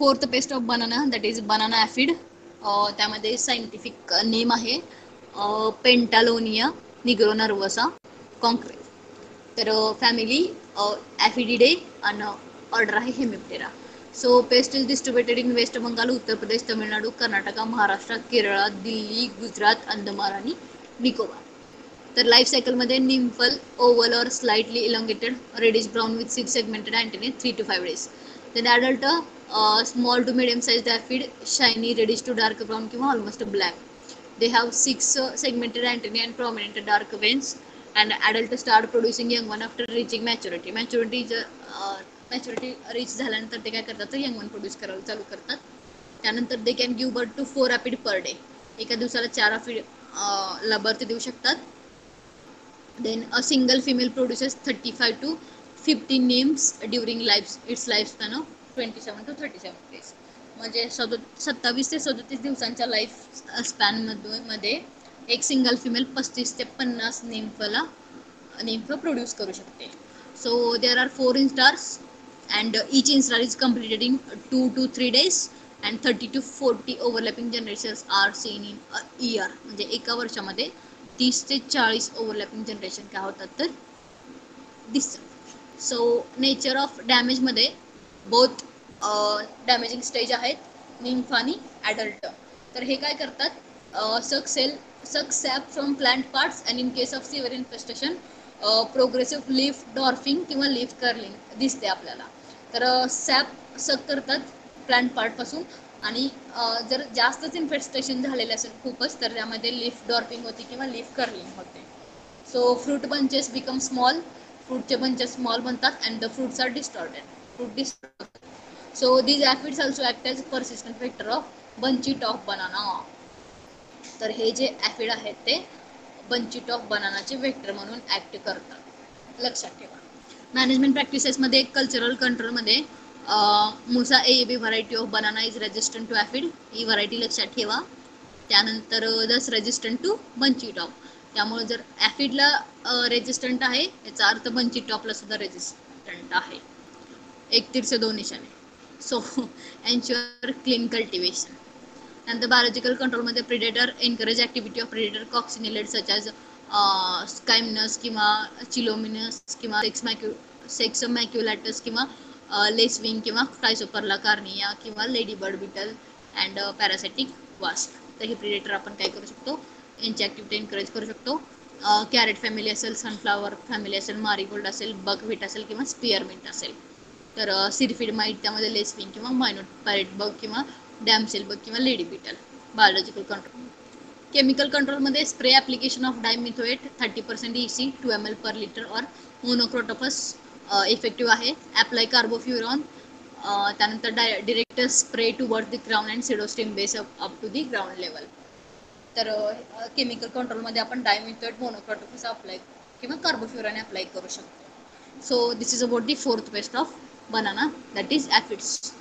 Fourth pest of banana that is banana aphid त्यामध्ये scientific name आहे Pentalonia Negro नर्वसा कॉन्क्रेट तर फॅमिली ॲफिडिडे आणि ऑर्डर आहे Hemiptera so pest is distributed in West Bengal Uttar Pradesh Tamil Nadu Karnataka Maharashtra Kerala Delhi Gujarat Andaman आणि निकोबार तर life सायकलमध्ये nymphal oval or slightly elongated reddish brown with six segmented antennae three to five days then adult small to medium size aphid shiny reddish to dark brown किंवा almost black they have six segmented antennae and prominent dark veins and adult start producing young one after reaching maturity maturity maturity reach झाल्यानंतर ते काय करतात? तर young one produce करायला चालू करतात. त्यानंतर they can give birth to four aphid per day एका दिवसाला चार ॲपिड ला बर्थ देऊ शकतात. Then a single female produces thirty five to fifty nymphs during life its life span of twenty seven to thirty seven days म्हणजे सदो सत्तावीस ते सदोतीस दिवसांच्या लाईफ स्पॅनमध्ये मध्ये एक सिंगल फिमेल पस्तीस ते पन्नास नेमफला नेमफ प्रोड्यूस करू शकते. So there are four instars and each instar is completed in two to three days and thirty to forty overlapping generations are seen in a year म्हणजे एका वर्षामध्ये तीस ते चाळीस ओव्हरलॅपिंग जनरेशन काय होतात तर दिसतात. सो नेचर ऑफ डॅमेजमध्ये बोथ डॅमेजिंग स्टेज आहेत निम्फ आणि ॲडल्ट तर हे काय करतात? Suck cell suck sap from plant parts and in case of severe infestation progressive leaf dwarfing किंवा लिफ कर्लिंग दिसते आपल्याला. तर uh, सॅप सक करतात प्लांट पार्टपासून आणि uh, जर जास्तच इन्फेस्टेशन झालेलं असेल खूपच तर त्यामध्ये लिफ डॉर्पिंग होते किंवा लिफ कर्लिंग होते. So fruit bunches become small फ्रूटचे बंचेस स्मॉल बनतात and the fruits are distorted fruit distort so these aphids also act एज persistent factor of bunchy of banana तर हे जे ॲफिड आहेत ते बंचिट ऑफ बनानाचे वेक्टर म्हणून ॲक्ट करतात. लक्षात ठेवा. मॅनेजमेंट प्रॅक्टिसेसमध्ये कल्चरल कंट्रोलमध्ये Musa A B variety of banana is resistant to aphid he variety लक्षात ठेवा. त्यानंतर दस रेजिस्टंट टू बंची टॉप त्यामुळे जर ॲफिडला रेजिस्टंट आहे याचा अर्थ बंची टॉपला सुद्धा रेजिस्टंट आहे. एक तीडचे दोन निशाणे. सो एन्श्युअर क्लीन कल्टिवेशन त्यानंतर बायोलॉजिकल कंट्रोलमध्ये predator encourage activity of predator coccinellid such as Scymnus किंवा चिलोमिनस किंवा सेक्स मॅक्यु सेक्स मॅक्युलॅटस किंवा uh, लेसविंग किंवा टायसोपरला कार्निया किंवा lady bird beetle and parasitic wasp तर हे प्रिडेटर आपण काय करू शकतो? यांची ॲक्टिव्हिटी एनकरेज करू शकतो. Uh, कॅरेट फॅमिली असेल सनफ्लावर फॅमिली असेल मारीगोल्ड असेल बकव्हीट असेल किंवा स्पिअरमिंट असेल. तर सिरफिड माईट त्यामध्ये लेसविंग किंवा मायनोट पॅरेट बग किंवा डॅमसेल बग किंवा lady beetle biological control chemical कंट्रोलमध्ये spray application of dimethoate thirty percent E C two M L per litre और मोनोक्रोटोपस इफेक्टिव्ह आहे. ॲप्लाय कार्बोफ्युरॉन त्यानंतर die direct spray towards the ground and सिडोस्टीम base up up to the ground level तर chemical कंट्रोलमध्ये आपण dimethoate मोनोक्रोटोफस apply किंवा कार्बोफ्युरॉन apply करू शकतो. So this is about the fourth best of banana that is aphids